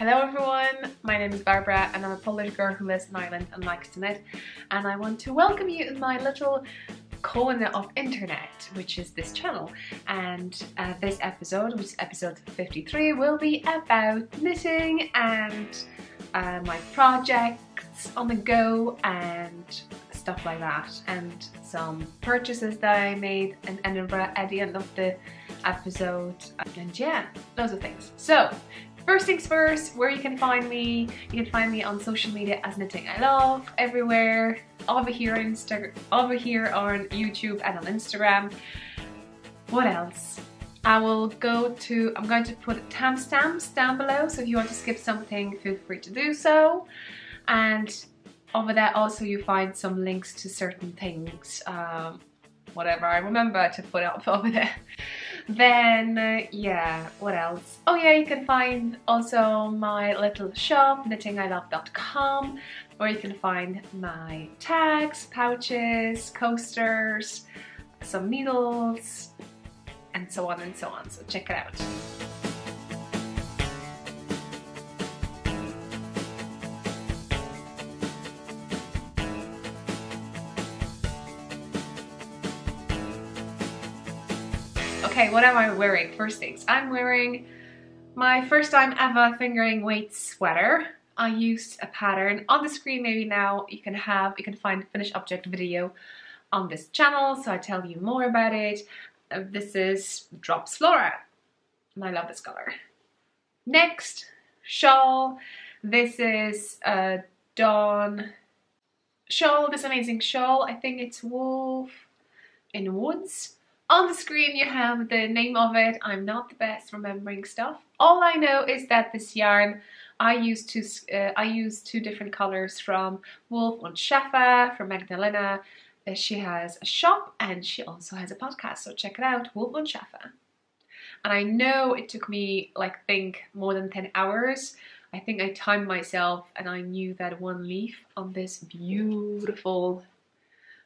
Hello everyone, my name is Barbara and I'm a Polish girl who lives in Ireland and likes to knit and I want to welcome you in my little corner of internet which is this channel. And uh, this episode, which is episode 53, will be about knitting and uh, my projects on the go and stuff like that and some purchases that I made in Edinburgh at the end of the episode. And yeah, loads of things. So First things first, where you can find me, you can find me on social media as Knitting I Love, everywhere, over here on Instagram, over here on YouTube and on Instagram. What else? I will go to, I'm going to put timestamps down below, so if you want to skip something, feel free to do so. And over there also you find some links to certain things, um, whatever I remember to put up over there. Then, uh, yeah, what else? Oh yeah, you can find also my little shop, knittingilove.com, where you can find my tags, pouches, coasters, some needles, and so on and so on. So check it out. Okay, what am I wearing? First things, I'm wearing my first time ever fingering weight sweater. I used a pattern on the screen maybe now you can have, you can find finished object video on this channel so I tell you more about it. Uh, this is Drops Flora and I love this color. Next, shawl. This is a Dawn shawl, this amazing shawl. I think it's Wolf in Woods. On the screen you have the name of it. I'm not the best remembering stuff. All I know is that this yarn I use two uh, I use two different colors from Wolf und Schaffer from Magdalena. Uh, she has a shop and she also has a podcast, so check it out, Wolf und Schaffer. And I know it took me like think more than 10 hours. I think I timed myself and I knew that one leaf on this beautiful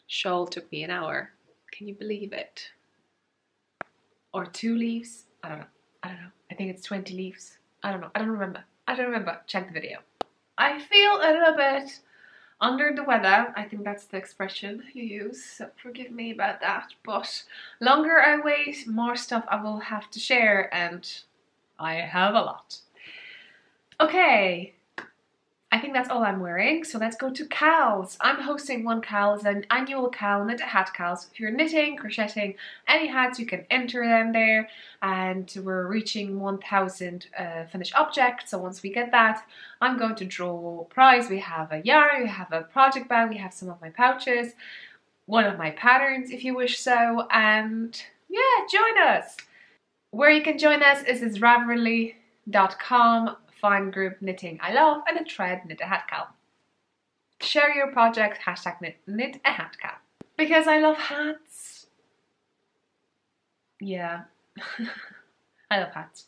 shawl took me an hour. Can you believe it? Or two leaves. I don't know. I don't know. I think it's 20 leaves. I don't know. I don't remember. I don't remember. Check the video. I feel a little bit under the weather. I think that's the expression you use. So forgive me about that. But longer I wait, more stuff I will have to share and I have a lot. Okay, I think that's all I'm wearing, so let's go to CALs. I'm hosting one CALs, an annual CAL, knit hat CALs. If you're knitting, crocheting, any hats, you can enter them there. And we're reaching 1,000 uh, finished objects, so once we get that, I'm going to draw prize. We have a yarn, we have a project bag, we have some of my pouches, one of my patterns if you wish so, and yeah, join us! Where you can join us is, is ravelry.com find group knitting I love and a thread knit a hat cal. Share your project hashtag knit, knit a hat cal. Because I love hats. Yeah, I love hats.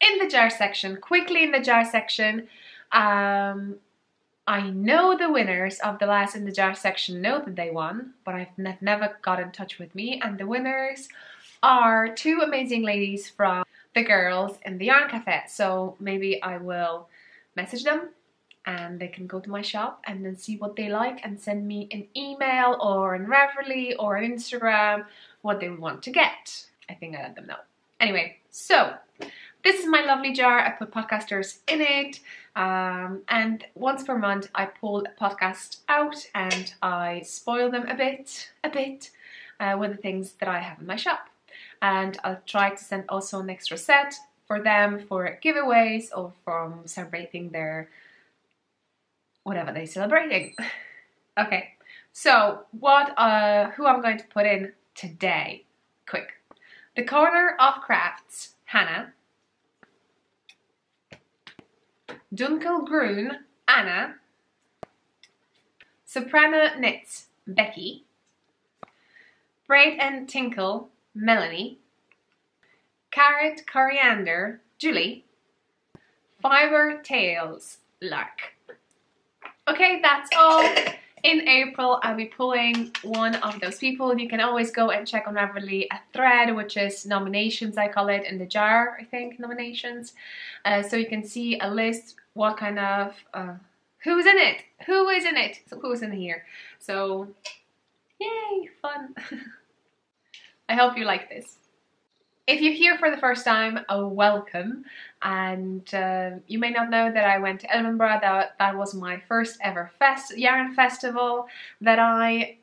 In the jar section, quickly in the jar section, um, I know the winners of the last in the jar section know that they won, but I've never got in touch with me. And the winners are two amazing ladies from the girls in the yarn cafe. So maybe I will message them and they can go to my shop and then see what they like and send me an email or an Ravelry or an Instagram what they want to get. I think I let them know. Anyway, so this is my lovely jar. I put podcasters in it um, and once per month I pull a podcast out and I spoil them a bit, a bit uh, with the things that I have in my shop and I'll try to send also an extra set for them for giveaways or from celebrating their whatever they're celebrating. okay, so what uh, who I'm going to put in today? Quick. The Corner of Crafts, Hannah. Dunkel Grun, Anna. Soprano Knits, Becky. Braid and Tinker, Melanie, Carrot Coriander, Julie, Faber Tales, Lark. Okay, that's all. in April, I'll be pulling one of those people. You can always go and check on Ravelry a thread, which is nominations, I call it, in the jar, I think, nominations. Uh, so you can see a list, what kind of, uh, who's in it? Who is in it? So who's in here? So, yay, fun. I hope you like this. If you're here for the first time, a welcome. And uh, you may not know that I went to Edinburgh. That, that was my first ever fest yarn festival that I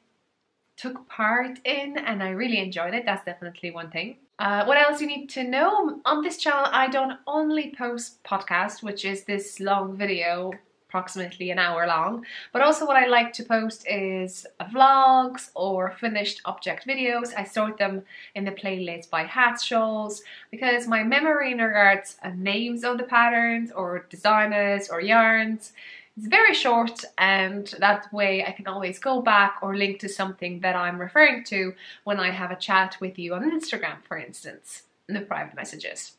took part in and I really enjoyed it. That's definitely one thing. Uh, what else you need to know? On this channel, I don't only post podcast, which is this long video approximately an hour long. But also what I like to post is vlogs or finished object videos. I sort them in the playlist by hats, shawls, because my memory in regards to names of the patterns or designers or yarns is very short and that way I can always go back or link to something that I'm referring to when I have a chat with you on Instagram, for instance, in the private messages.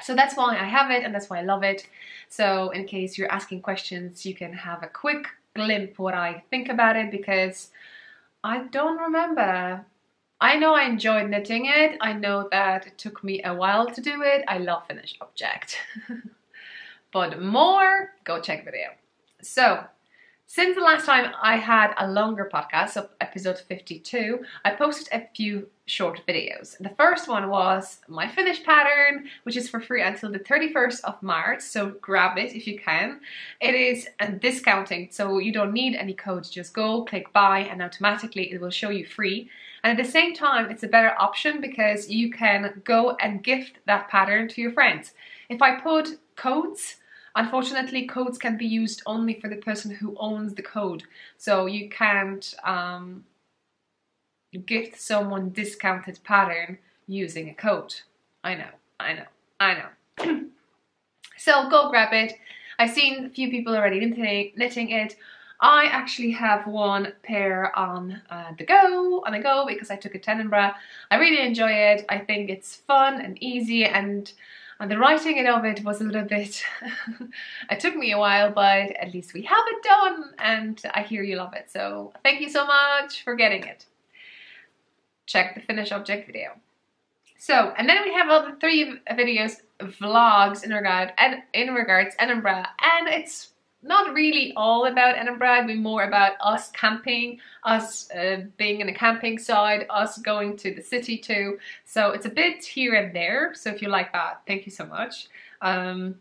So that's why I have it and that's why I love it. So in case you're asking questions, you can have a quick glimpse what I think about it because I don't remember. I know I enjoyed knitting it. I know that it took me a while to do it. I love finished object. but more, go check video. So since the last time I had a longer podcast, so episode 52, I posted a few short videos. The first one was my finish pattern, which is for free until the 31st of March, so grab it if you can. It is a discounting, so you don't need any codes, just go, click buy, and automatically it will show you free. And at the same time, it's a better option because you can go and gift that pattern to your friends. If I put codes, Unfortunately, codes can be used only for the person who owns the code. So you can't um, gift someone discounted pattern using a code. I know, I know, I know. so go grab it. I've seen a few people already knitting, it. I actually have one pair on uh, the go, on the go, because I took a Edinburgh. I really enjoy it. I think it's fun and easy and and the writing of it was a little bit, it took me a while, but at least we have it done and I hear you love it. So thank you so much for getting it. Check the finished object video. So, and then we have all the three videos, vlogs in regard and in regards Edinburgh, and it's not really all about Edinburgh, it'd be more about us camping, us uh, being in a camping side, us going to the city too. So it's a bit here and there. So if you like that, thank you so much. Um,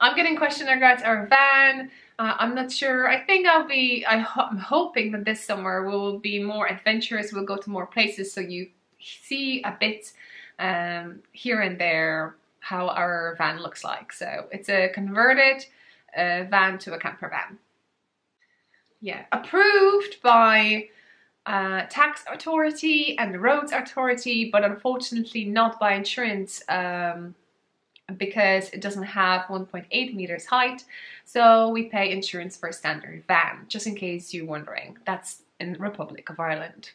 I'm getting question regards our van. Uh, I'm not sure. I think I'll be, I I'm hoping that this summer we'll be more adventurous. We'll go to more places so you see a bit um, here and there how our van looks like. So it's a converted a van to a camper van. Yeah, approved by uh, tax authority and the roads authority, but unfortunately not by insurance um, because it doesn't have 1.8 meters height. So we pay insurance for a standard van, just in case you're wondering. That's in Republic of Ireland.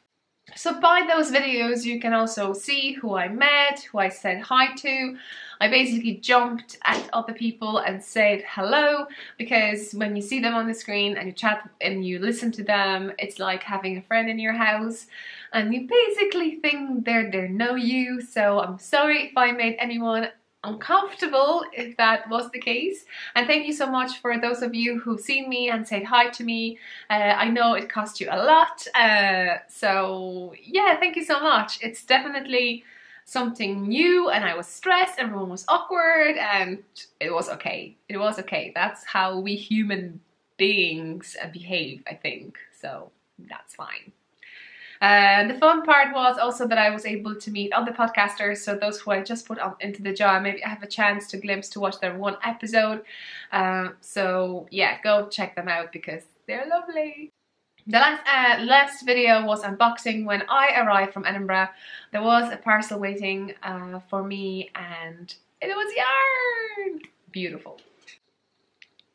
So by those videos you can also see who I met, who I said hi to. I basically jumped at other people and said hello because when you see them on the screen and you chat and you listen to them, it's like having a friend in your house and you basically think they're, they know you. So I'm sorry if I made anyone uncomfortable if that was the case. And thank you so much for those of you who've seen me and said hi to me. Uh, I know it cost you a lot uh, so yeah thank you so much. It's definitely something new and I was stressed everyone was awkward and it was okay. It was okay. That's how we human beings behave I think. So that's fine and the fun part was also that I was able to meet other podcasters, so those who I just put on into the jar, maybe I have a chance to glimpse to watch their one episode. Um, so yeah, go check them out because they're lovely. The last, uh, last video was unboxing. When I arrived from Edinburgh, there was a parcel waiting uh, for me and it was yarn! Beautiful.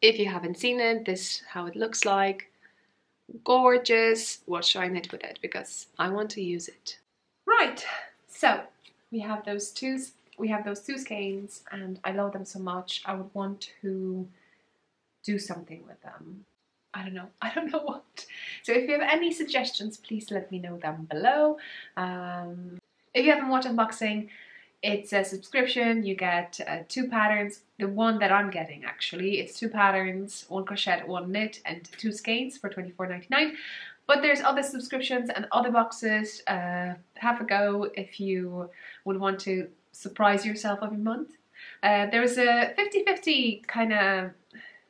If you haven't seen it, this is how it looks like gorgeous. What should I knit with it? Because I want to use it. Right, so we have those two we have those two skeins and I love them so much. I would want to do something with them. I don't know. I don't know what. So if you have any suggestions, please let me know down below. Um, if you haven't watched unboxing, it's a subscription. You get uh, two patterns. The one that I'm getting actually, it's two patterns, one crochet, one knit, and two skeins for $24.99. But there's other subscriptions and other boxes. Uh, have a go if you would want to surprise yourself every month. Uh, there's a 50-50 kind of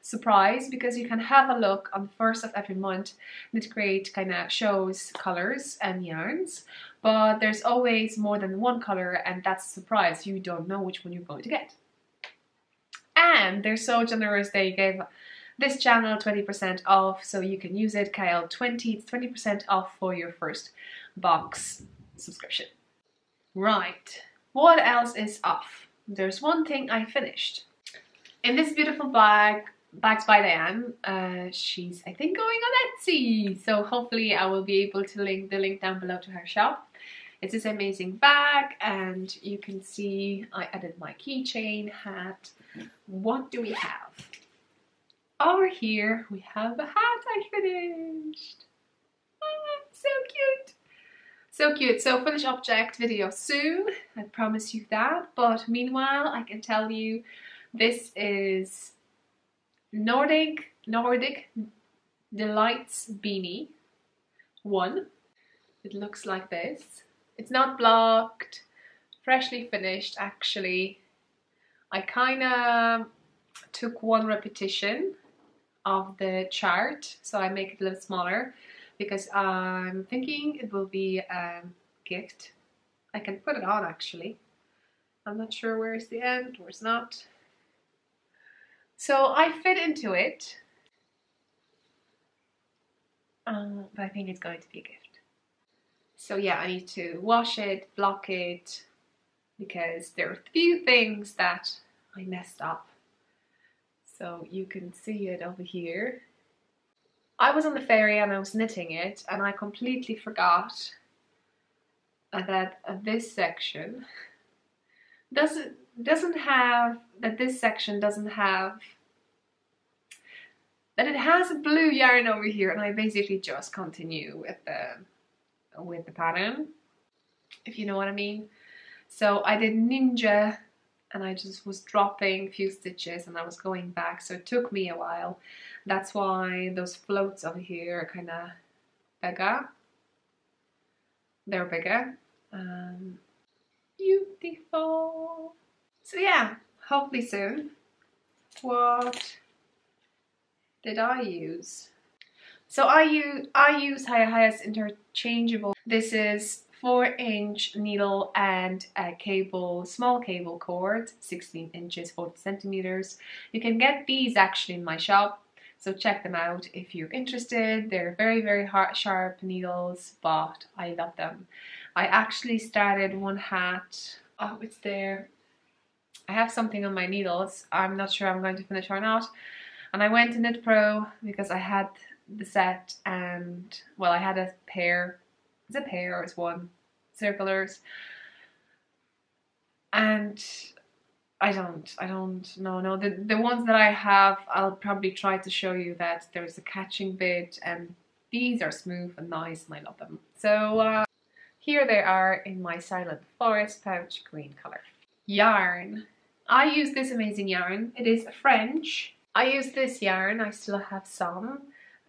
surprise because you can have a look on the first of every month. Knit Crate kind of shows colors and yarns, but there's always more than one color and that's a surprise. You don't know which one you're going to get. And they're so generous they gave this channel 20% off so you can use it KL20 it's 20% off for your first box subscription right what else is off there's one thing I finished in this beautiful bag Bags by Diane. Uh, she's, I think, going on Etsy. So hopefully I will be able to link the link down below to her shop. It's this amazing bag and you can see I added my keychain, hat. What do we have? Over here we have a hat I finished. Ah, so cute. So cute. So finish object video soon. I promise you that. But meanwhile, I can tell you this is Nordic Nordic Delights beanie. One. It looks like this. It's not blocked. Freshly finished actually. I kind of took one repetition of the chart so I make it a little smaller because I'm thinking it will be a gift. I can put it on actually. I'm not sure where's the end, where's not. So I fit into it, um, but I think it's going to be a gift. So yeah, I need to wash it, block it, because there are a few things that I messed up. So you can see it over here. I was on the ferry and I was knitting it and I completely forgot that this section doesn't doesn't have that this section doesn't have that it has a blue yarn over here and I basically just continue with the with the pattern if you know what I mean. So I did ninja and I just was dropping a few stitches and I was going back so it took me a while. That's why those floats over here are kind of bigger. They're bigger. Um, beautiful. So yeah, hopefully soon. What did I use? So I use I use HiyaHiya's interchangeable. This is 4 inch needle and a cable, small cable cord, 16 inches, 40 centimeters. You can get these actually in my shop, so check them out if you're interested. They're very, very hard, sharp needles, but I love them. I actually started one hat, oh, it's there, I have something on my needles. I'm not sure I'm going to finish or not. And I went to Knit Pro because I had the set and, well, I had a pair. It's a pair or it's one. Circulars. And I don't, I don't, no, no. The, the ones that I have, I'll probably try to show you that there's a catching bit and these are smooth and nice and I love them. So uh, here they are in my Silent Forest pouch green color. Yarn. I use this amazing yarn. It is French. I use this yarn. I still have some.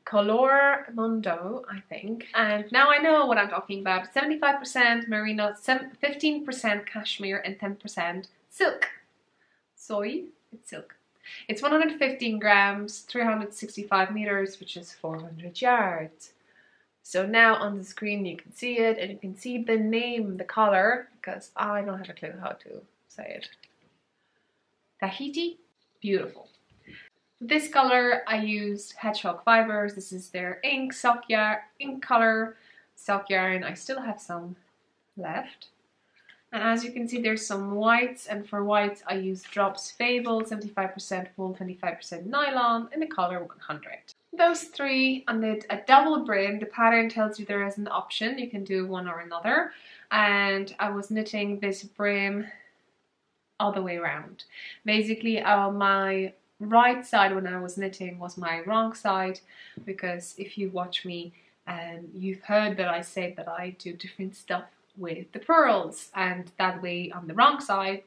Color Mondo, I think. And now I know what I'm talking about. 75% merino, 15% cashmere, and 10% silk. Soy, it's silk. It's 115 grams, 365 meters, which is 400 yards. So now on the screen you can see it and you can see the name, the color, because I don't have a clue how to say it. Tahiti, beautiful. This color I used Hedgehog Fibers. This is their ink sock yarn, ink color sock yarn. I still have some left. And as you can see, there's some whites, and for whites, I use Drops Fabel, 75% wool, 25% nylon, in the color 100. Those three, and then a double brim. The pattern tells you there is an option. You can do one or another. And I was knitting this brim all the way around. Basically, uh, my right side when I was knitting was my wrong side because if you watch me um, you've heard that I say that I do different stuff with the pearls and that way on the wrong side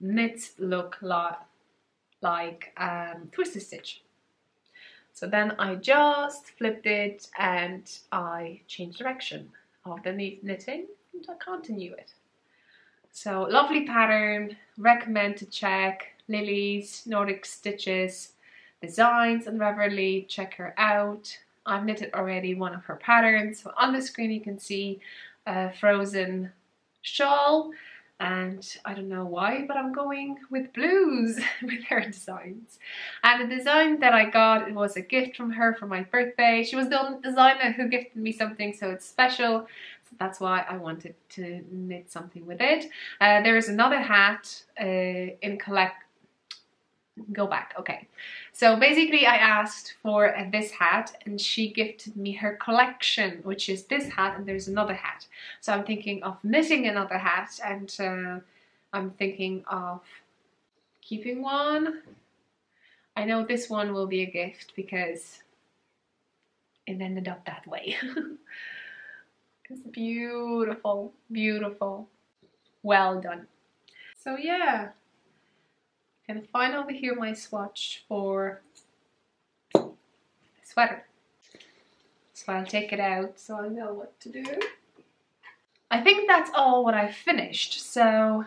knits look like, like um, twisted stitch. So then I just flipped it and I changed direction of the knitting and I continue it. So lovely pattern, recommend to check Lily's Nordic Stitches designs on Ravelry, check her out. I've knitted already one of her patterns. So on the screen you can see a frozen shawl and I don't know why but I'm going with blues with her designs and the design that I got it was a gift from her for my birthday she was the only designer who gifted me something so it's special so that's why I wanted to knit something with it uh, there is another hat uh, in collect go back. Okay. So basically I asked for this hat and she gifted me her collection which is this hat and there's another hat. So I'm thinking of knitting another hat and uh, I'm thinking of keeping one. I know this one will be a gift because it ended up that way. It's beautiful beautiful. Well done. So yeah can find over here my swatch for the sweater. So I'll take it out so I know what to do. I think that's all what I finished, so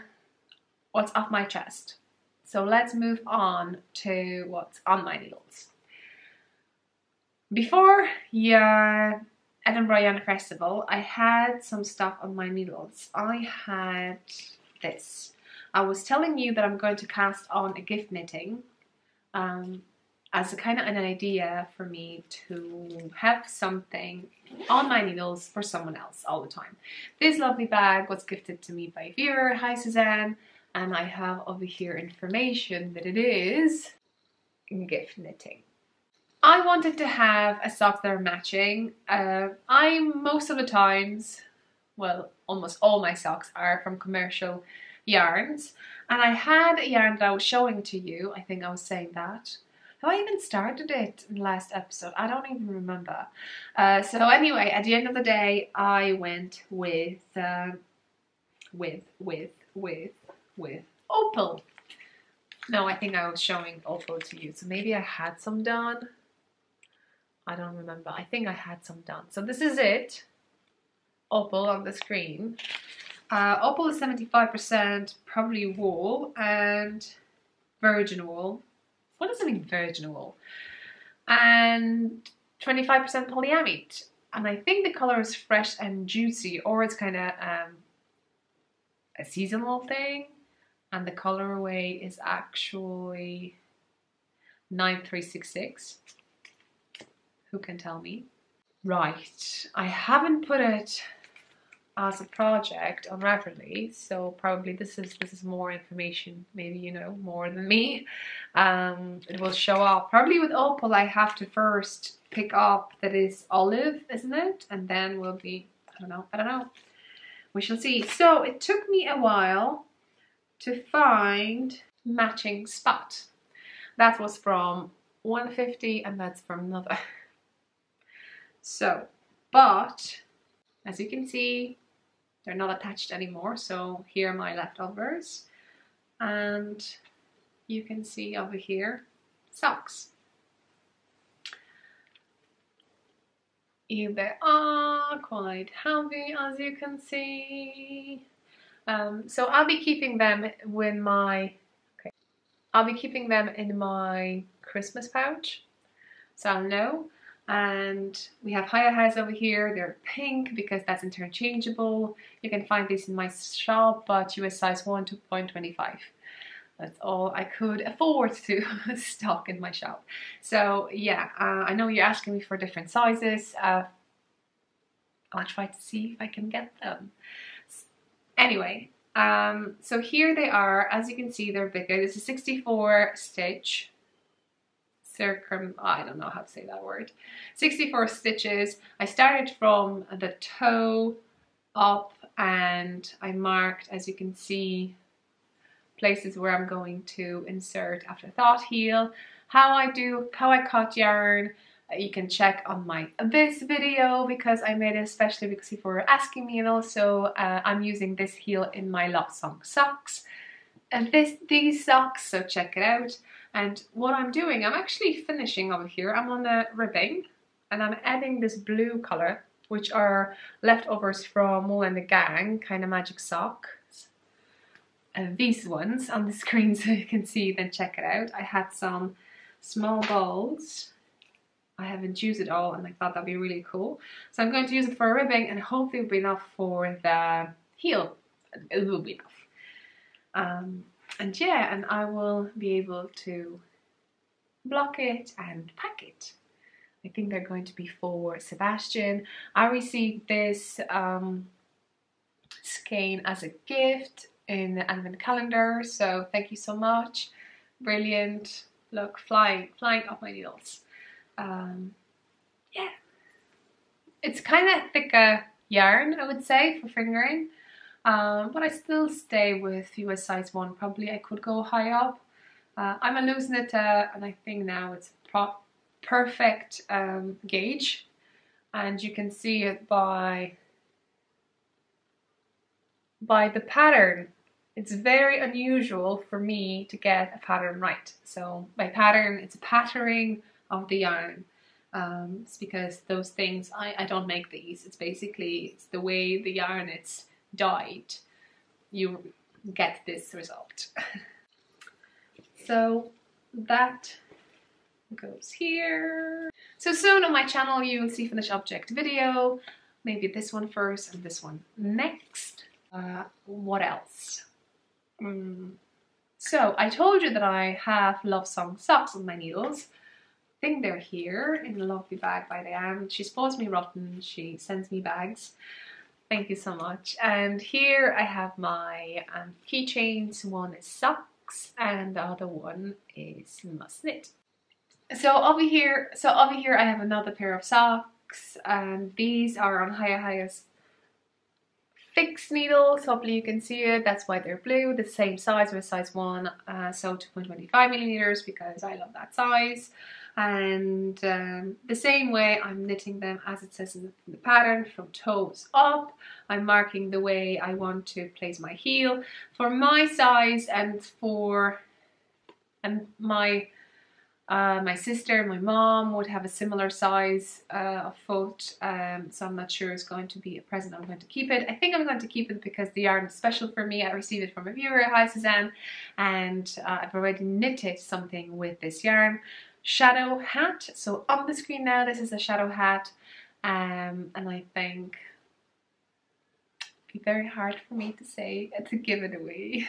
what's off my chest. So let's move on to what's on my needles. Before yeah, Edinburgh Festival, I had some stuff on my needles. I had this. I was telling you that I'm going to cast on a gift knitting um, as a kind of an idea for me to have something on my needles for someone else all the time. This lovely bag was gifted to me by viewer. Hi Suzanne. And I have over here information that it is gift knitting. I wanted to have a sock that are matching. Uh, I most of the times, well almost all my socks are from commercial yarns and I had a yarn that I was showing to you. I think I was saying that. Have I even started it in the last episode? I don't even remember. Uh, so anyway, at the end of the day, I went with, uh, with, with, with, with Opal. No, I think I was showing Opal to you. So maybe I had some done. I don't remember. I think I had some done. So this is it. Opal on the screen. Uh, opal is 75% probably wool and virgin wool. What does it mean virgin wool? And 25% polyamide. And I think the color is fresh and juicy or it's kind of um, a seasonal thing. And the colorway is actually 9366. Who can tell me? Right, I haven't put it as a project on Ravelry. So probably this is this is more information. Maybe you know more than me. Um, it will show up. Probably with Opal, I have to first pick up that is olive, isn't it? And then we'll be I don't know. I don't know. We shall see. So it took me a while to find matching spot. That was from 150 and that's from another. so, but as you can see, they're not attached anymore, so here are my leftovers. And you can see over here, socks. They are quite heavy as you can see. Um, so I'll be keeping them with my, okay, I'll be keeping them in my Christmas pouch. So I'll know and we have HiyaHiyas over here. They're pink because that's interchangeable. You can find these in my shop but US size 1 to 0.25 that's all I could afford to stock in my shop. So yeah uh, I know you're asking me for different sizes. Uh, I'll try to see if I can get them. Anyway um, so here they are. As you can see they're bigger. This is 64 stitch circum, I don't know how to say that word, 64 stitches. I started from the toe up and I marked, as you can see, places where I'm going to insert afterthought heel, how I do, how I cut yarn, you can check on my this video because I made it especially because people were asking me and also uh, I'm using this heel in my Love Song socks. And this these socks so check it out and what I'm doing I'm actually finishing over here I'm on the ribbing and I'm adding this blue color which are leftovers from Wool and the Gang kind of magic socks and these ones on the screen so you can see then check it out I had some small balls I haven't used it all and I thought that'd be really cool. So I'm going to use it for ribbing and hopefully it'll be enough for the heel. It will be enough. Um, and yeah, and I will be able to block it and pack it. I think they're going to be for Sebastian. I received this um, skein as a gift in the advent calendar, so thank you so much. Brilliant. Look, flying, flying off my needles um, yeah, it's kind of thicker yarn, I would say, for fingering. Um, but I still stay with US size 1. Probably I could go high up. Uh, I'm a loose knitter and I think now it's perfect um, gauge. And you can see it by, by the pattern. It's very unusual for me to get a pattern right. So by pattern, it's a patterning of the yarn. Um, it's because those things, I, I don't make these. It's basically, it's the way the yarn it's dyed, you get this result. so that goes here. So soon on my channel you will see finished object video, maybe this one first and this one next. Uh, what else? Mm. So I told you that I have Love Song socks on my needles I think they're here in a lovely bag by Diane. She spoils me rotten. She sends me bags. Thank you so much. And here I have my um, keychains. One is socks and the other one is must knit. So over here, so over here I have another pair of socks and these are on HiyaHiya's fixed needles. Hopefully you can see it. That's why they're blue. The same size with size 1, uh, so 2.25 millimeters because I love that size and um, the same way I'm knitting them as it says in the pattern from toes up I'm marking the way I want to place my heel for my size and for and my uh, my sister my mom would have a similar size uh, of foot um, so I'm not sure it's going to be a present I'm going to keep it. I think I'm going to keep it because the yarn is special for me. I received it from a viewer. Hi Suzanne. And uh, I've already knitted something with this yarn shadow hat. So on the screen now, this is a shadow hat. Um, and I think it'd be very hard for me to say to give it away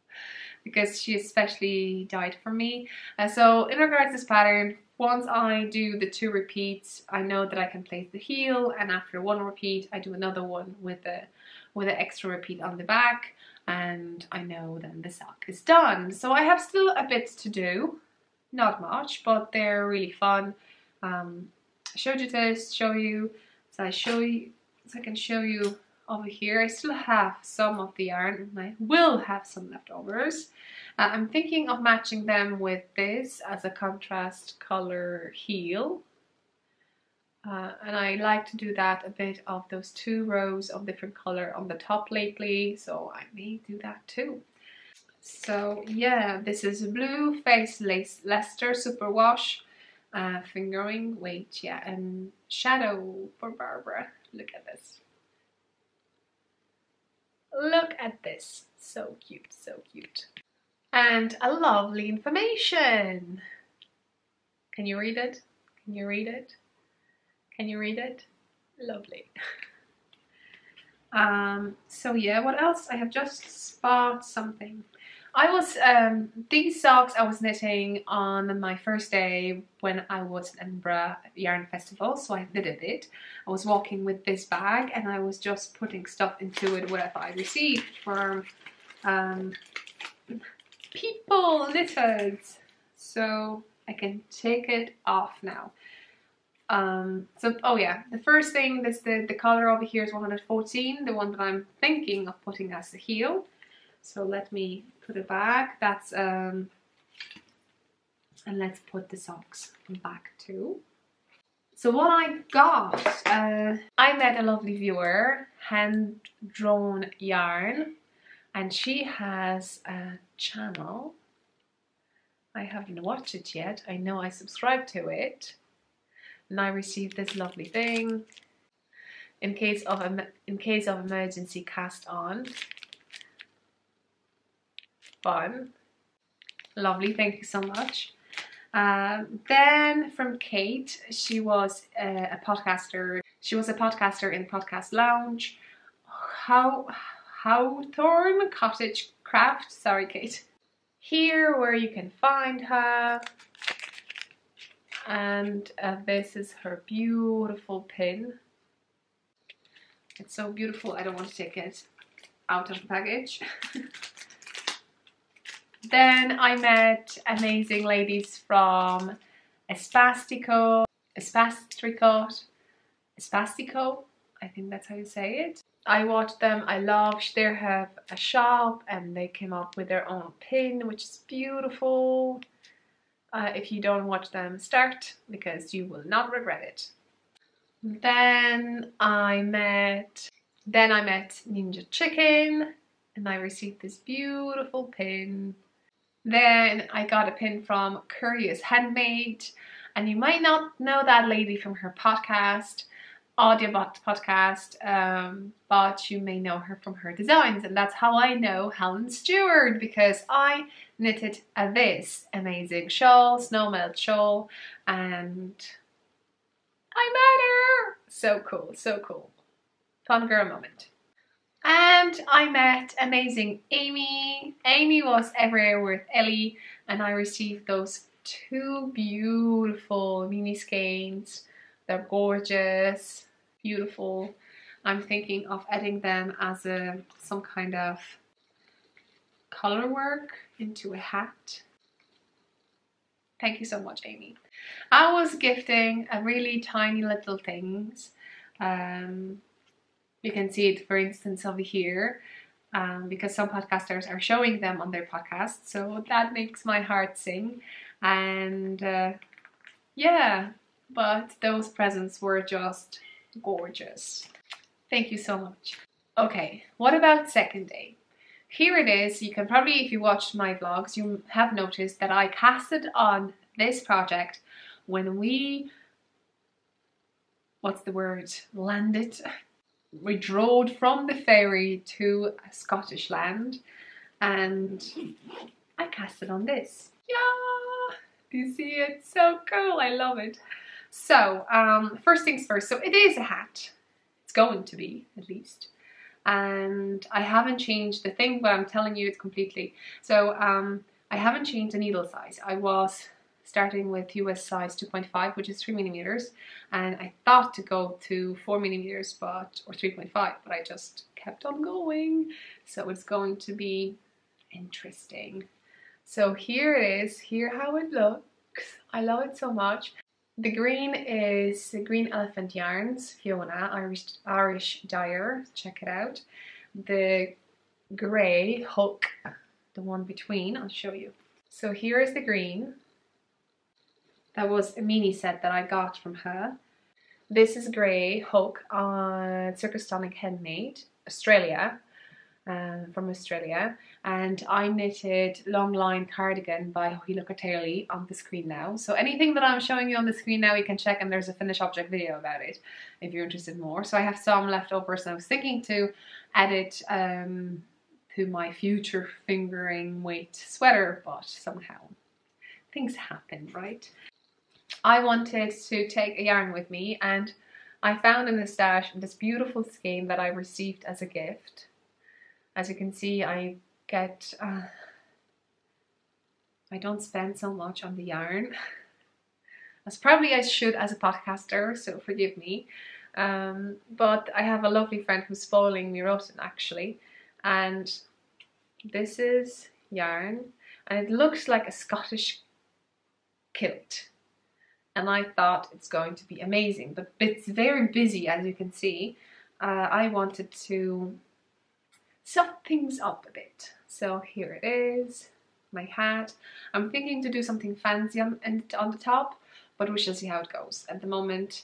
because she especially died for me. Uh, so in regards to this pattern, once I do the two repeats, I know that I can place the heel and after one repeat, I do another one with the with an extra repeat on the back and I know then the sock is done. So I have still a bit to do not much, but they're really fun. Um, I showed you this, show you, so I show you, so I can show you over here. I still have some of the yarn and I will have some leftovers. Uh, I'm thinking of matching them with this as a contrast color heel. Uh, and I like to do that a bit of those two rows of different color on the top lately, so I may do that too. So yeah, this is Blue Face Lace Leicester Superwash uh, fingering weight, yeah, and shadow for Barbara. Look at this. Look at this. So cute, so cute. And a lovely information. Can you read it? Can you read it? Can you read it? Lovely. um, so yeah, what else? I have just spot something. I was, um, these socks I was knitting on my first day when I was in Edinburgh Yarn Festival, so I did it. I was walking with this bag and I was just putting stuff into it whatever I received from um, people knitters. So I can take it off now. Um, so, oh yeah, the first thing, this the, the color over here is 114, the one that I'm thinking of putting as the heel. So let me put it back. That's um and let's put the socks back too. So what I got, uh, I met a lovely viewer, hand drawn yarn, and she has a channel. I haven't watched it yet. I know I subscribed to it, and I received this lovely thing in case of in case of emergency cast on. Fun, lovely. Thank you so much. Um, then from Kate, she was a, a, podcaster. She was a podcaster in Podcast Lounge. How Hawthorne Cottage Craft. Sorry, Kate. Here, where you can find her. And uh, this is her beautiful pin. It's so beautiful. I don't want to take it out of the package. Then I met amazing ladies from Espastico, Espastricot, Espastico, I think that's how you say it. I watched them, I love, they have a shop and they came up with their own pin, which is beautiful. Uh, if you don't watch them, start because you will not regret it. Then I met, then I met Ninja Chicken and I received this beautiful pin then I got a pin from Curious Handmade, and you might not know that lady from her podcast, Audiobot podcast, um, but you may know her from her designs, and that's how I know Helen Stewart because I knitted a this amazing shawl, snow melt shawl, and I met her. So cool, so cool. Fun girl moment. And I met amazing Amy. Amy was everywhere with Ellie and I received those two beautiful mini skeins. They're gorgeous, beautiful. I'm thinking of adding them as a some kind of color work into a hat. Thank you so much, Amy. I was gifting a really tiny little things um, you can see it, for instance, over here, um, because some podcasters are showing them on their podcast. So that makes my heart sing. And uh, yeah, but those presents were just gorgeous. Thank you so much. Okay, what about second day? Here it is. You can probably, if you watched my vlogs, you have noticed that I casted on this project when we, what's the word, landed we drove from the ferry to Scottish land and I cast it on this. Yeah! Do you see it? So cool, I love it. So, um, first things first, so it is a hat. It's going to be, at least. And I haven't changed the thing, but I'm telling you it's completely. So, um, I haven't changed the needle size. I was starting with US size 2.5 which is 3 millimeters. And I thought to go to 4 millimeters but or 3.5 but I just kept on going. So it's going to be interesting. So here it is. Here how it looks. I love it so much. The green is Green Elephant Yarns Fiona Irish Irish dyer. Check it out. The grey Hook the one between I'll show you. So here is the green that was a mini set that I got from her. This is Grey Hook on Circus Tonic Handmade, Australia, uh, from Australia. And I knitted Long Line Cardigan by Hohila Taylor on the screen now. So anything that I'm showing you on the screen now, you can check and there's a finished object video about it if you're interested more. So I have some left over, so I was thinking to add it um, to my future fingering weight sweater, but somehow things happen, right? I wanted to take a yarn with me and I found in the stash this beautiful skein that I received as a gift. As you can see, I get, uh, I don't spend so much on the yarn as probably I should as a podcaster, so forgive me. Um, but I have a lovely friend who's spoiling me rotten actually, and this is yarn, and it looks like a Scottish kilt and I thought it's going to be amazing. But it's very busy, as you can see. Uh, I wanted to soft things up a bit. So here it is, my hat. I'm thinking to do something fancy on, on the top, but we shall see how it goes. At the moment,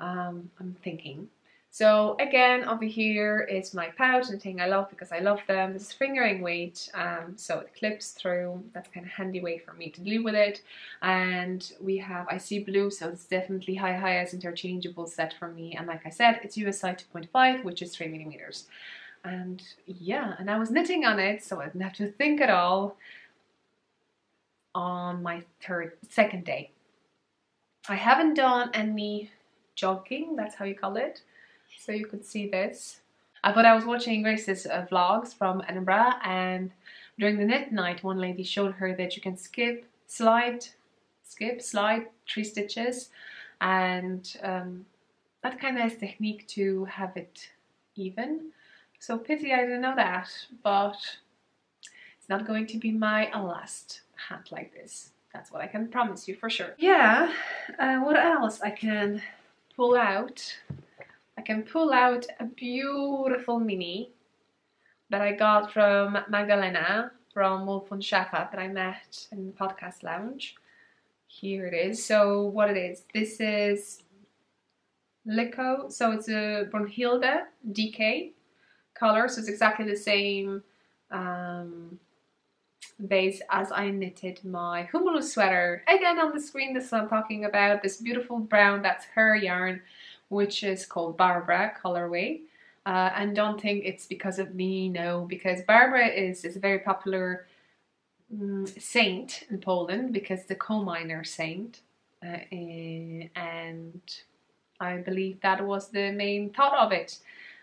um, I'm thinking so again, over here is my pouch and thing I love because I love them. This is fingering weight, um, so it clips through. That's kind of handy way for me to deal with it. And we have I see blue, so it's definitely HiyaHiya's interchangeable set for me. And like I said, it's USI 2.5, which is three millimeters. And yeah, and I was knitting on it, so I didn't have to think at all on my third, second day. I haven't done any jogging, that's how you call it so you could see this. Uh, but I was watching Grace's uh, vlogs from Edinburgh and during the knit night one lady showed her that you can skip, slide, skip, slide three stitches and um, that kind of nice technique to have it even. So pity I didn't know that, but it's not going to be my last hat like this. That's what I can promise you for sure. Yeah, uh, what else I can pull out? I can pull out a beautiful mini that I got from Magdalena from Wolf und Schaffer that I met in the podcast lounge. Here it is. So what it is, this is Lico, so it's a Brunhilde DK color, so it's exactly the same um, base as I knitted my Humulus sweater. Again on the screen, this is what I'm talking about, this beautiful brown, that's her yarn which is called Barbara colorway. Uh, and don't think it's because of me, no, because Barbara is, is a very popular um, saint in Poland because the coal miner saint. Uh, eh, and I believe that was the main thought of it,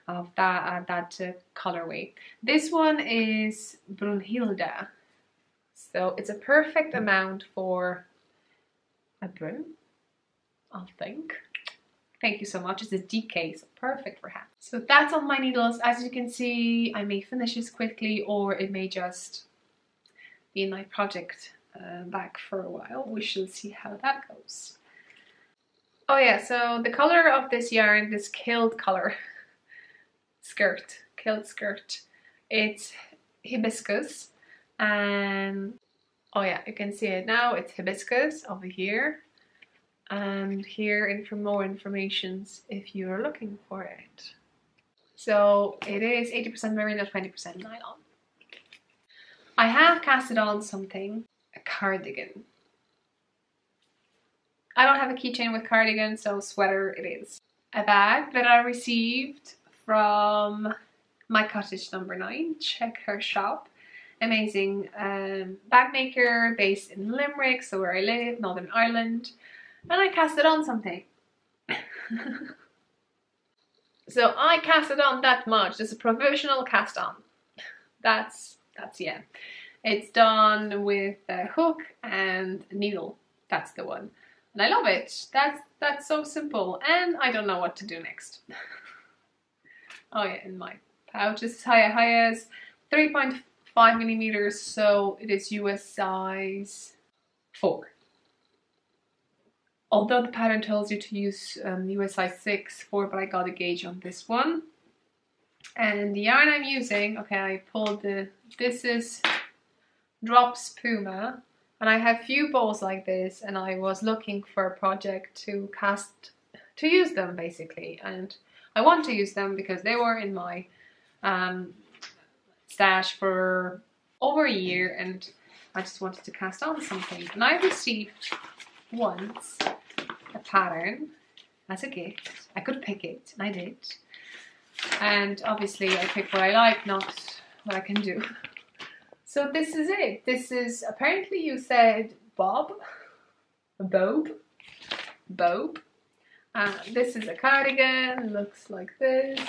of that, uh, that uh, colorway. This one is Brunhilde. So it's a perfect amount for a broom, I think. Thank you so much. It's a DK, so perfect for hats. So that's on my needles. As you can see, I may finish this quickly or it may just be in my project uh, back for a while. We shall see how that goes. Oh yeah, so the color of this yarn, this killed color skirt, killed skirt, it's hibiscus and oh yeah, you can see it now, it's hibiscus over here and here in for more informations if you are looking for it. So it is 80% merino, 20% nylon. I have casted on something, a cardigan. I don't have a keychain with cardigan, so sweater it is. A bag that I received from my cottage number nine. Check her shop. Amazing um, bag maker based in Limerick, so where I live, Northern Ireland and I cast it on something. so I cast it on that much. It's a provisional cast on. That's, that's yeah. It's done with a hook and needle. That's the one. And I love it. That's, that's so simple. And I don't know what to do next. oh yeah, in my pouch. Is HiyaHiyas 3.5 millimeters, so it is US size 4 although the pattern tells you to use um, USI 6 4 but I got a gauge on this one. And the yarn I'm using okay I pulled the this is Drops Puna. And I have few balls like this and I was looking for a project to cast to use them basically. And I want to use them because they were in my um, stash for over a year and I just wanted to cast on something. And I received once pattern as a gift. I could pick it, and I did. And obviously I pick what I like, not what I can do. So this is it. This is, apparently you said Bob, Bob, Bob. Uh, this is a cardigan, looks like this.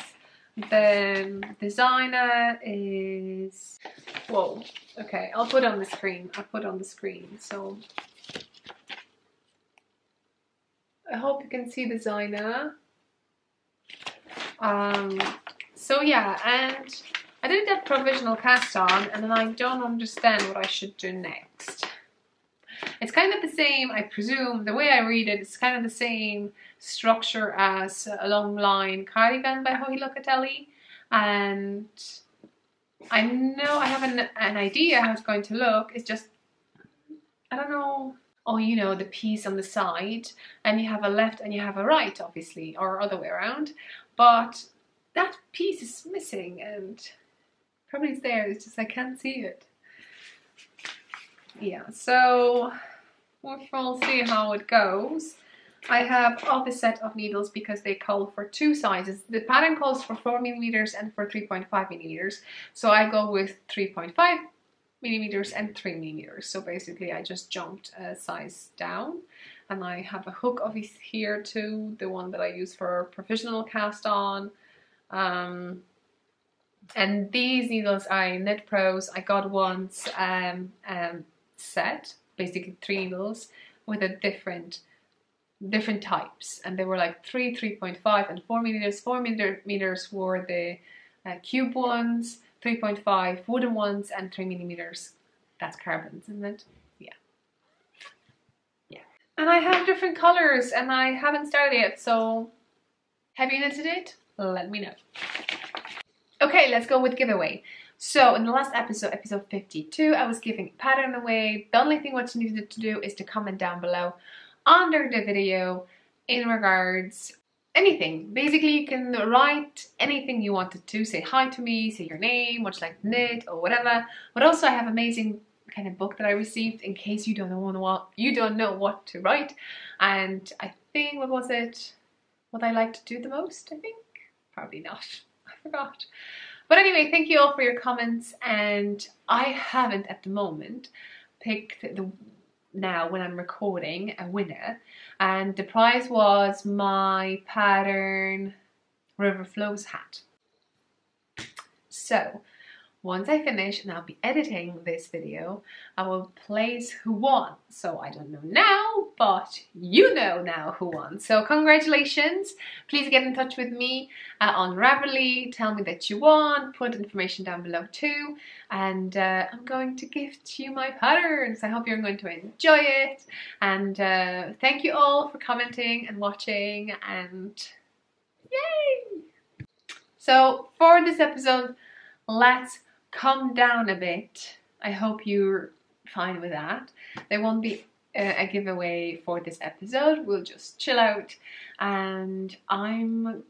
The designer is, whoa, okay, I'll put on the screen, I'll put on the screen. So I hope you can see the designer. Um, so yeah, and I did that provisional cast on and then I don't understand what I should do next. It's kind of the same, I presume, the way I read it, it's kind of the same structure as a long line cardigan by Joji Locatelli and I know I have an, an idea how it's going to look. It's just, I don't know. Oh, you know, the piece on the side and you have a left and you have a right, obviously, or other way around. But that piece is missing and probably it's there. It's just I can't see it. Yeah, so we'll see how it goes. I have all the set of needles because they call for two sizes. The pattern calls for 4 millimeters and for 3.5 millimeters. So I go with 3.5 millimeters and 3 millimeters. So basically I just jumped a size down and I have a hook of here too, the one that I use for professional cast on. Um, and these needles are Knit Pros. I got once um, um, set, basically three needles with a different different types and they were like 3, 3.5 and 4 meters. 4 meters were the uh, cube ones, 3.5 wooden ones and 3 millimeters. That's carbons, isn't it? Yeah. Yeah. And I have different colors and I haven't started yet, so have you knitted it? Let me know. Okay, let's go with giveaway. So in the last episode, episode 52, I was giving a pattern away. The only thing what you needed to do is to comment down below under the video in regards anything. Basically, you can write anything you wanted to. Say hi to me, say your name, much like knit or whatever. But also I have amazing kind of book that I received in case you don't know what you don't know what to write. And I think what was it? What I like to do the most, I think? Probably not. I forgot. But anyway, thank you all for your comments and I haven't at the moment picked the now when I'm recording a winner and the prize was my pattern River Flows hat. So once I finish and I'll be editing this video, I will place who won. So I don't know now, but you know now who won. So congratulations. Please get in touch with me uh, on Ravelry. Tell me that you won. Put information down below too. And uh, I'm going to gift you my patterns. I hope you're going to enjoy it. And uh, thank you all for commenting and watching. And yay! So for this episode, let's calm down a bit. I hope you're fine with that. There won't be a, a giveaway for this episode. We'll just chill out and I'm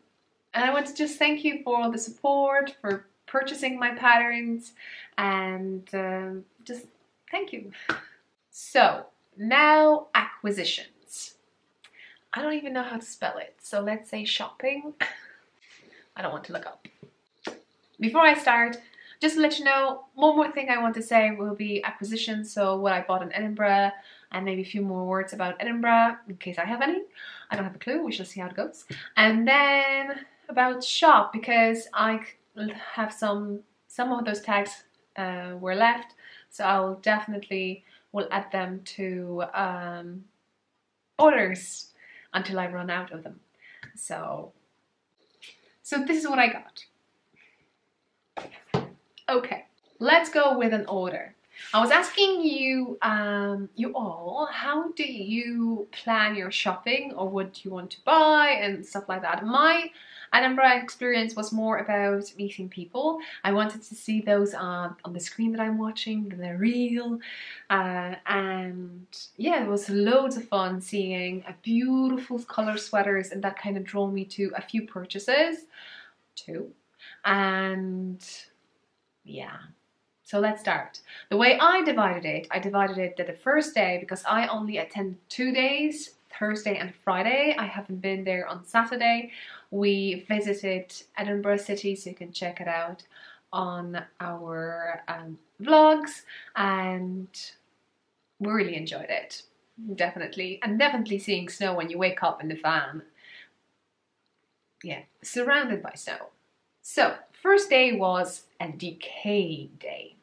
and I want to just thank you for all the support, for purchasing my patterns and um, just thank you. So now acquisitions. I don't even know how to spell it. So let's say shopping. I don't want to look up. Before I start, just to let you know, one more thing I want to say will be acquisitions, So what I bought in Edinburgh and maybe a few more words about Edinburgh in case I have any. I don't have a clue. We shall see how it goes. And then about shop because I have some some of those tags uh, were left. So I'll definitely will add them to um, orders until I run out of them. So, so this is what I got. Okay, let's go with an order. I was asking you, um, you all, how do you plan your shopping or what do you want to buy and stuff like that. My Edinburgh experience was more about meeting people. I wanted to see those on, on the screen that I'm watching, they're real. Uh, and yeah, it was loads of fun seeing beautiful color sweaters and that kind of drew me to a few purchases. Two. And yeah. So let's start. The way I divided it, I divided it that the first day, because I only attend two days, Thursday and Friday. I haven't been there on Saturday. We visited Edinburgh City, so you can check it out on our um, vlogs and we really enjoyed it. Definitely. And definitely seeing snow when you wake up in the van. Yeah, surrounded by snow. So, first day was a DK day.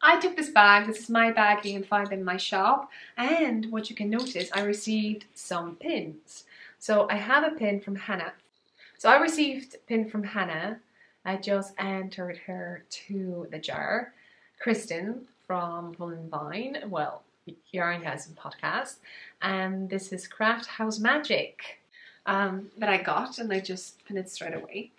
I took this bag, this is my bag, you can find in my shop, and what you can notice, I received some pins. So I have a pin from Hannah. So I received a pin from Hannah, I just entered her to the jar. Kristen from Woollen Vine, well, Yarn Gasm podcast, and this is Craft House Magic um, that I got, and I just pinned it straight away.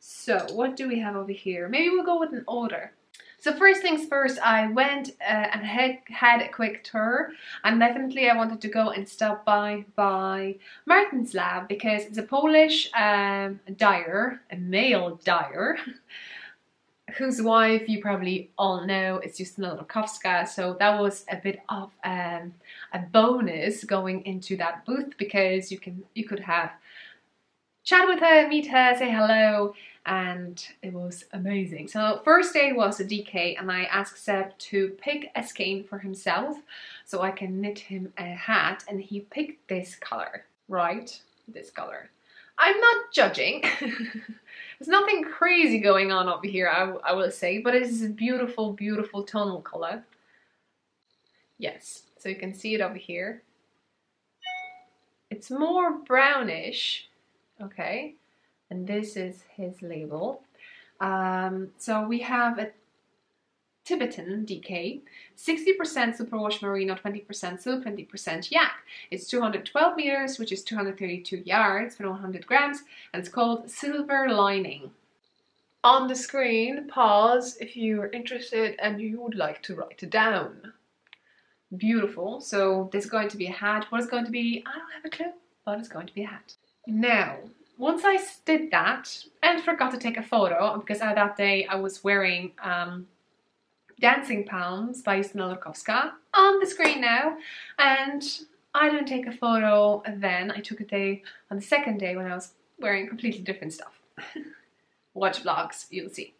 So what do we have over here? Maybe we'll go with an order. So first things first, I went uh, and had, had a quick tour and definitely I wanted to go and stop by by Martin's Lab because it's a Polish um, dyer, a male dyer, whose wife you probably all know is Justyna Lorkowska. So that was a bit of um, a bonus going into that booth because you can you could have chat with her, meet her, say hello, and it was amazing. So first day was a DK and I asked Seb to pick a skein for himself so I can knit him a hat and he picked this color, right? This color. I'm not judging. There's nothing crazy going on over here, I, I will say, but it is a beautiful, beautiful tonal color. Yes, so you can see it over here. It's more brownish, okay, and this is his label. Um, so we have a Tibetan DK, 60% superwash merino, 20% silk, 20% yak. It's 212 meters, which is 232 yards for 100 grams, and it's called Silver Lining. On the screen, pause if you're interested and you would like to write it down. Beautiful. So this is going to be a hat. What is going to be? I don't have a clue, but it's going to be a hat. Now, once I did that and forgot to take a photo because that day I was wearing um, Dancing Palms by Justyna Lorkowska on the screen now and I didn't take a photo then. I took a day on the second day when I was wearing completely different stuff. Watch vlogs, you'll see.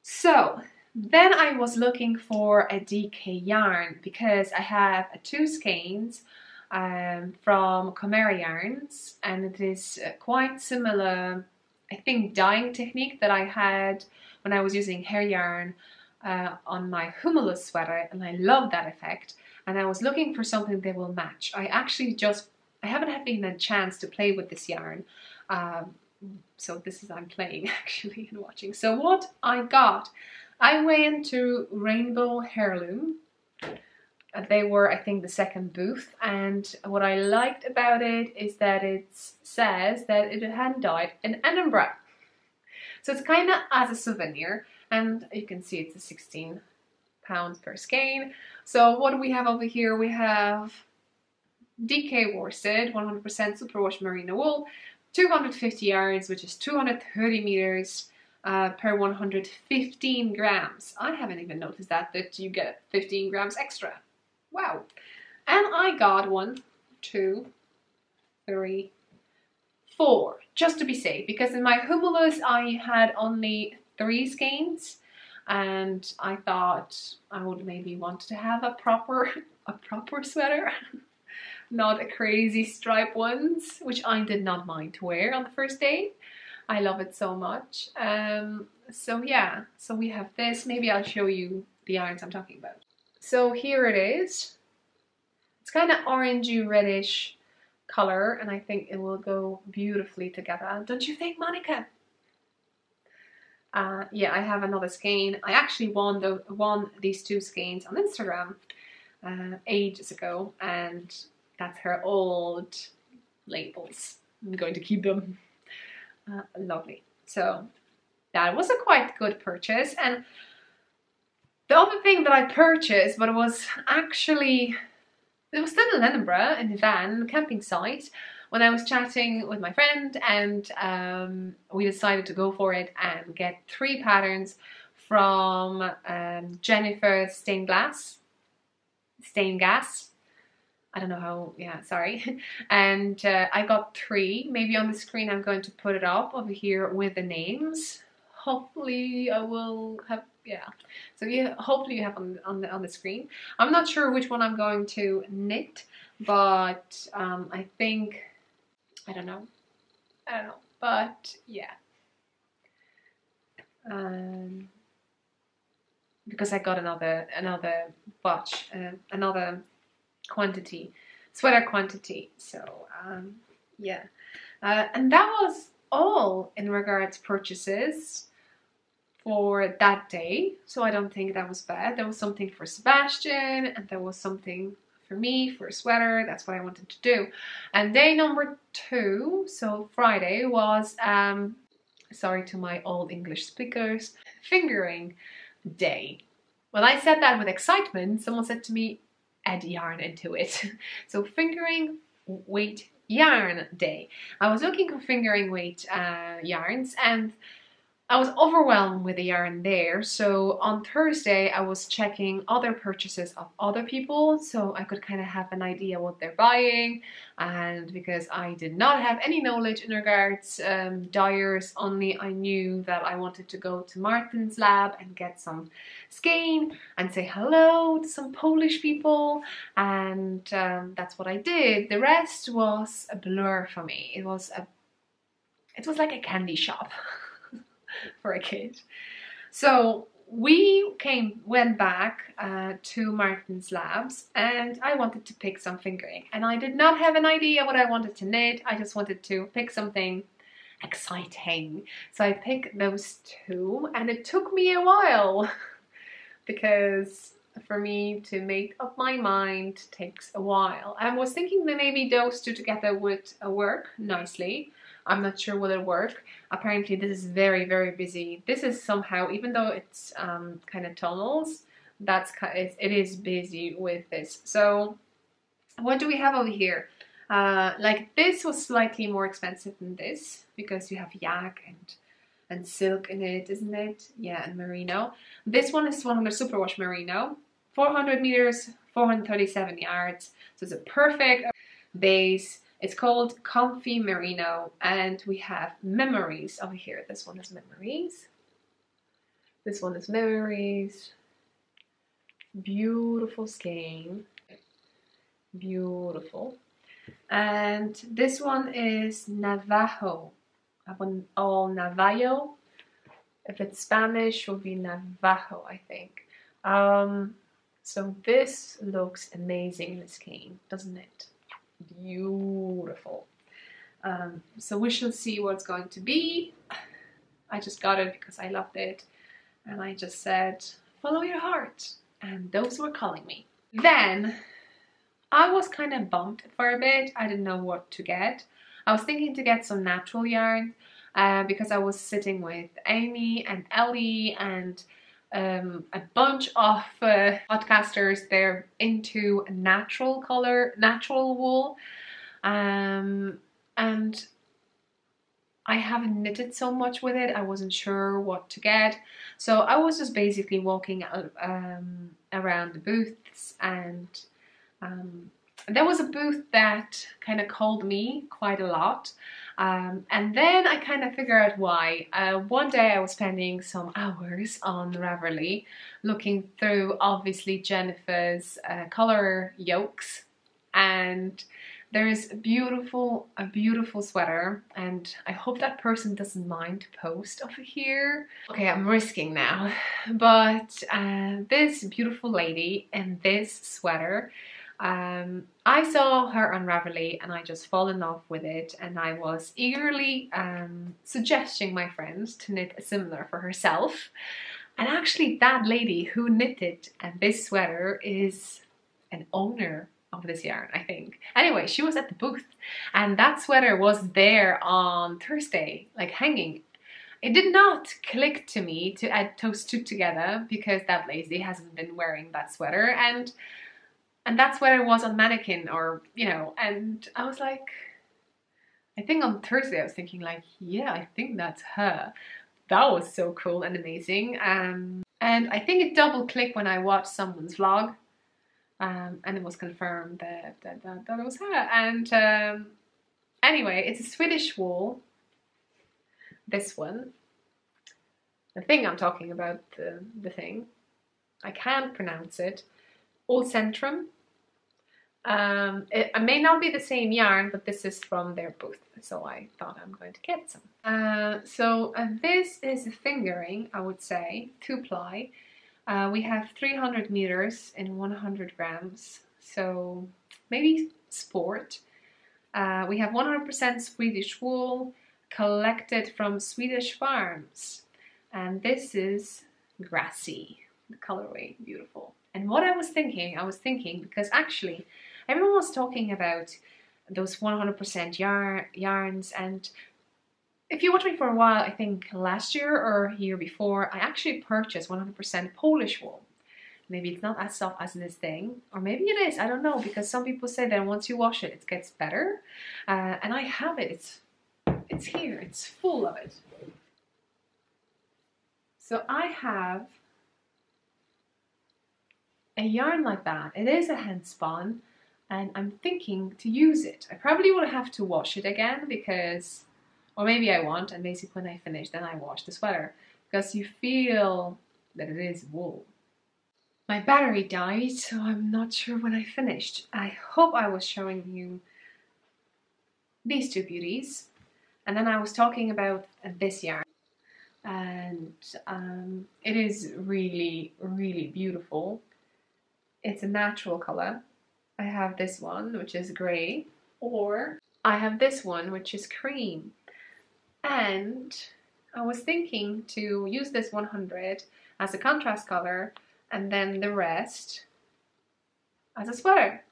So then I was looking for a DK yarn because I have two skeins um, from Chimera Yarns and it is uh, quite similar I think dyeing technique that I had when I was using hair yarn uh, on my Humulus sweater and I love that effect and I was looking for something that will match. I actually just, I haven't had even a chance to play with this yarn um, so this is I'm playing actually and watching. So what I got, I went to Rainbow Heirloom they were, I think, the second booth. And what I liked about it is that it says that it had died in Edinburgh. So it's kind of as a souvenir. And you can see it's a 16 pounds per skein. So what do we have over here? We have DK worsted, 100% superwash merino wool, 250 yards, which is 230 meters uh, per 115 grams. I haven't even noticed that, that you get 15 grams extra. Wow. And I got one, two, three, four, just to be safe, because in my Humulus I had only three skeins and I thought I would maybe want to have a proper a proper sweater not a crazy stripe ones which I did not mind to wear on the first day. I love it so much. Um, so yeah so we have this. Maybe I'll show you the irons I'm talking about so here it is. It's kind of orangey reddish color and I think it will go beautifully together. Don't you think, Monica? Uh, yeah, I have another skein. I actually won the won these two skeins on Instagram uh, ages ago, and that's her old labels. I'm going to keep them. Uh, lovely. So that was a quite good purchase, and the other thing that I purchased, but it was actually, it was still in Edinburgh in the van, camping site, when I was chatting with my friend and um, we decided to go for it and get three patterns from um, Jennifer Stained Glass, Stained Gas. I don't know how, yeah, sorry. And uh, I got three. Maybe on the screen I'm going to put it up over here with the names. Hopefully I will have yeah. So you hopefully you have on, on the on the screen. I'm not sure which one I'm going to knit but um, I think I don't know. I don't know but yeah. Um, because I got another another batch uh, another quantity sweater quantity so um, yeah. Uh, and that was all in regards purchases for that day. So I don't think that was bad. There was something for Sebastian and there was something for me for a sweater. That's what I wanted to do. And day number two, so Friday, was, um, sorry to my old English speakers, fingering day. When I said that with excitement, someone said to me, add yarn into it. so fingering weight yarn day. I was looking for fingering weight uh, yarns and I was overwhelmed with the yarn there. So on Thursday, I was checking other purchases of other people so I could kind of have an idea what they're buying. And because I did not have any knowledge in regards um, dyers, only I knew that I wanted to go to Martin's lab and get some skein and say hello to some Polish people. And um, that's what I did. The rest was a blur for me. It was a, it was like a candy shop. for a kid. So we came went back uh, to Martin's Labs and I wanted to pick some fingering and I did not have an idea what I wanted to knit. I just wanted to pick something exciting. So I picked those two and it took me a while because for me to make up my mind takes a while. I was thinking that maybe those two together would uh, work nicely I'm not sure will it work. Apparently this is very, very busy. This is somehow, even though it's um, kind of tunnels, that's it is busy with this. So what do we have over here? Uh, like this was slightly more expensive than this because you have yak and and silk in it, isn't it? Yeah, and merino. This one is 100 superwash merino, 400 meters, 437 yards. So it's a perfect base. It's called Comfy Merino and we have Memories over here. This one is Memories. This one is Memories. Beautiful skein. Beautiful. And this one is Navajo. All Navajo. If it's Spanish, will be Navajo, I think. Um, so this looks amazing in the skein, doesn't it? Beautiful. Um, so we shall see what's going to be. I just got it because I loved it and I just said, follow your heart. And those were calling me. Then I was kind of bumped for a bit. I didn't know what to get. I was thinking to get some natural yarn uh, because I was sitting with Amy and Ellie and um, a bunch of uh, podcasters. They're into natural color, natural wool. Um, and I haven't knitted so much with it. I wasn't sure what to get. So I was just basically walking um, around the booths and um, there was a booth that kind of called me quite a lot. Um, and then I kind of figured out why. Uh, one day I was spending some hours on Ravelry looking through obviously Jennifer's uh, color yokes and there's a beautiful, a beautiful sweater and I hope that person doesn't mind to post over here. Okay, I'm risking now, but uh, this beautiful lady in this sweater um, I saw her on Ravelry and I just fall in love with it and I was eagerly um, suggesting my friends to knit a similar for herself. And actually that lady who knitted and this sweater is an owner of this yarn, I think. Anyway, she was at the booth and that sweater was there on Thursday, like hanging. It did not click to me to add those two together because that lady hasn't been wearing that sweater and and that's where I was on mannequin or you know and I was like I think on Thursday I was thinking like yeah I think that's her. That was so cool and amazing. Um, and I think it double clicked when I watched someone's vlog. Um, and it was confirmed that, that, that, that it was her. And um, anyway it's a Swedish wall, this one. The thing I'm talking about the, the thing. I can't pronounce it. Ullcentrum um, it, it, may not be the same yarn, but this is from their booth, so I thought I'm going to get some. Uh, so uh, this is a fingering, I would say, two ply. Uh, we have 300 meters in 100 grams, so maybe sport. Uh, we have 100% Swedish wool collected from Swedish farms, and this is grassy, the colorway, beautiful. And what I was thinking, I was thinking, because actually everyone was talking about those 100% yarn, yarns and if you watch me for a while, I think last year or year before, I actually purchased 100% Polish wool. Maybe it's not as soft as this thing, or maybe it is, I don't know, because some people say that once you wash it, it gets better. Uh, and I have it, it's, it's here, it's full of it. So I have a yarn like that. It is a hand spun, and I'm thinking to use it. I probably will have to wash it again because, or maybe I won't, and basically when I finish, then I wash the sweater because you feel that it is wool. My battery died, so I'm not sure when I finished. I hope I was showing you these two beauties. And then I was talking about this yarn. And um, it is really, really beautiful. It's a natural color. I have this one, which is grey. Or I have this one, which is cream. And I was thinking to use this 100 as a contrast color and then the rest as a sweater.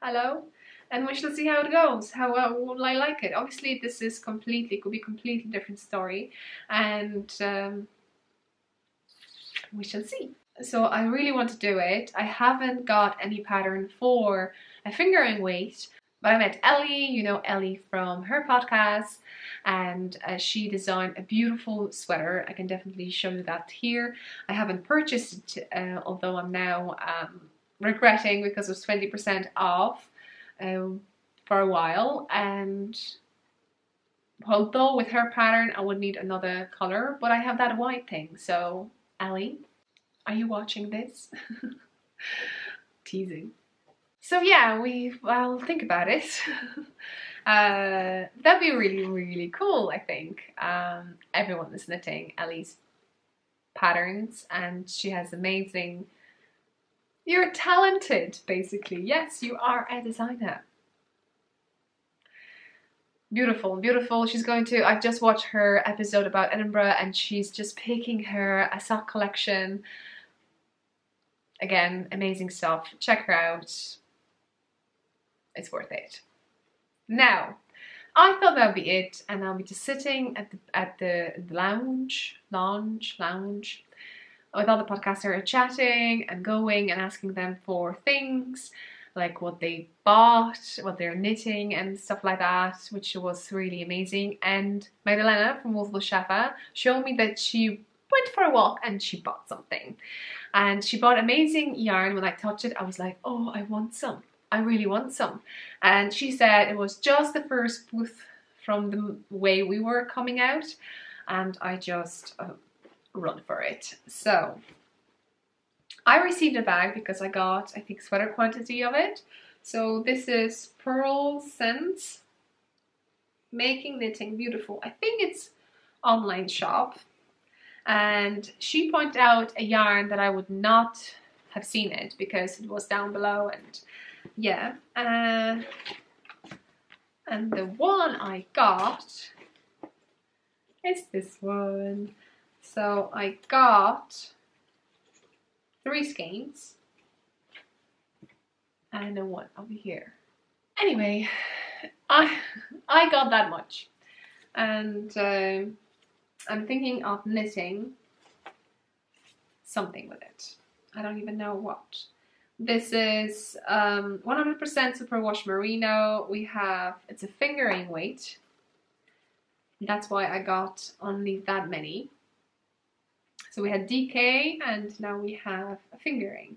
Hello? And we shall see how it goes, how will I like it. Obviously this is completely, could be completely different story and um, we shall see. So I really want to do it. I haven't got any pattern for a fingering weight, but I met Ellie, you know Ellie from her podcast, and uh, she designed a beautiful sweater. I can definitely show you that here. I haven't purchased it, uh, although I'm now um, regretting because it was 20% off um, for a while. And although with her pattern I would need another color, but I have that white thing. So Ellie, are you watching this? Teasing. So yeah, we, well, think about it. uh, that'd be really, really cool, I think. Um, everyone is knitting Ellie's patterns and she has amazing, you're talented, basically. Yes, you are a designer. Beautiful, beautiful. She's going to, I've just watched her episode about Edinburgh and she's just picking her a sock collection. Again, amazing stuff. Check her out it's worth it. Now, I thought that would be it, and I'll be just sitting at the at the, lounge, lounge, lounge, with the podcasters chatting and going and asking them for things like what they bought, what they're knitting and stuff like that, which was really amazing. And Magdalena from Wolf Shafa showed me that she went for a walk and she bought something. And she bought amazing yarn. When I touched it, I was like, oh, I want some. I really want some. And she said it was just the first booth from the way we were coming out and I just uh, run for it. So I received a bag because I got, I think, sweater quantity of it. So this is Purlescence Making Knitting Beautiful. I think it's online shop. And she pointed out a yarn that I would not have seen it because it was down below and yeah. Uh, and the one I got is this one. So I got three skeins and then one over here. Anyway, I I got that much, and uh, I'm thinking of knitting something with it. I don't even know what. This is 100% um, superwash merino. We have, it's a fingering weight. That's why I got only that many. So we had DK and now we have a fingering.